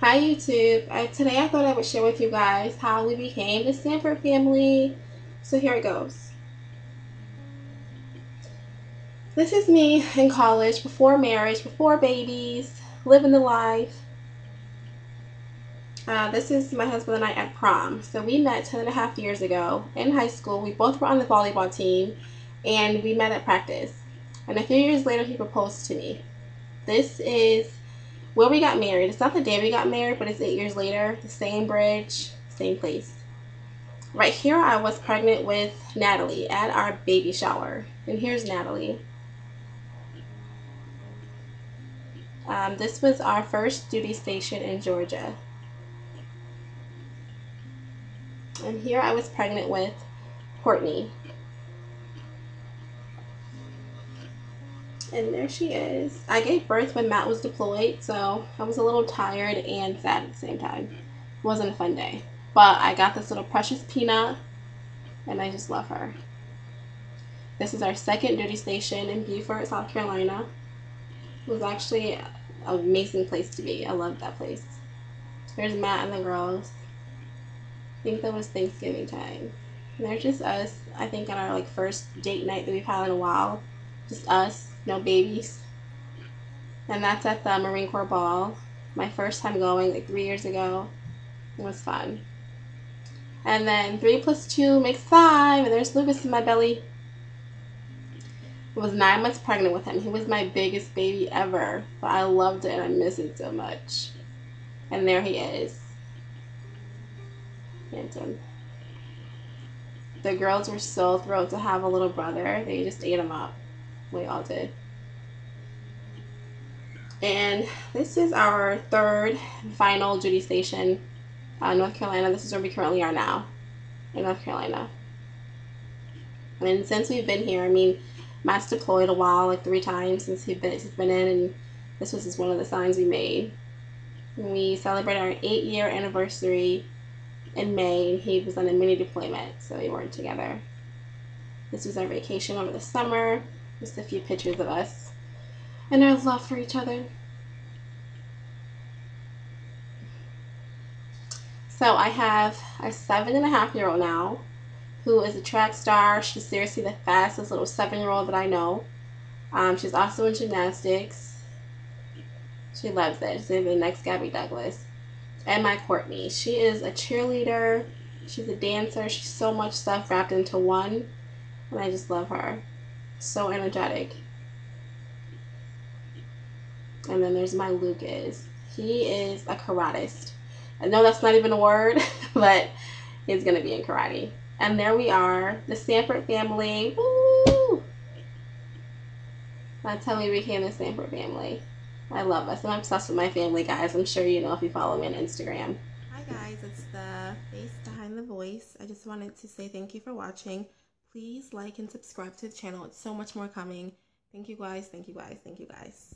Hi YouTube. Uh, today I thought I would share with you guys how we became the Sanford family. So here it goes. This is me in college, before marriage, before babies, living the life. Uh, this is my husband and I at prom. So we met 10 and a half years ago in high school. We both were on the volleyball team and we met at practice. And a few years later, he proposed to me. This is where we got married. It's not the day we got married, but it's eight years later. The same bridge, same place. Right here, I was pregnant with Natalie at our baby shower. And here's Natalie. Um, this was our first duty station in Georgia. And here I was pregnant with Courtney. And there she is. I gave birth when Matt was deployed, so I was a little tired and sad at the same time. It wasn't a fun day. But I got this little precious peanut, and I just love her. This is our second duty station in Beaufort, South Carolina. It was actually an amazing place to be. I loved that place. There's Matt and the girls. I think that was Thanksgiving time. And they're just us, I think, on our like first date night that we've had in a while. Just us no babies. And that's at the Marine Corps Ball. My first time going, like three years ago. It was fun. And then three plus two makes five, and there's Lucas in my belly. I was nine months pregnant with him. He was my biggest baby ever, but I loved it and I miss it so much. And there he is. Handsome. The girls were so thrilled to have a little brother. They just ate him up. We all did. And this is our third and final duty station, uh, North Carolina. This is where we currently are now, in North Carolina. And since we've been here, I mean, Matt's deployed a while, like three times since he's been, he's been in, and this was just one of the signs we made. We celebrated our eight year anniversary in May, and he was on a mini deployment, so we weren't together. This was our vacation over the summer. Just a few pictures of us and our love for each other. So I have a seven and a half year old now who is a track star. She's seriously the fastest little seven year old that I know. Um, she's also in gymnastics. She loves it. She's the next Gabby Douglas. And my Courtney. She is a cheerleader. She's a dancer. She's so much stuff wrapped into one. And I just love her so energetic. And then there's my Lucas. He is a karatist. I know that's not even a word, but he's going to be in karate. And there we are, the Sanford family. Woo! That's how we became the Sanford family. I love us. I'm obsessed with my family, guys. I'm sure you know if you follow me on Instagram. Hi, guys. It's the face behind the voice. I just wanted to say thank you for watching please like and subscribe to the channel. It's so much more coming. Thank you guys. Thank you guys. Thank you guys.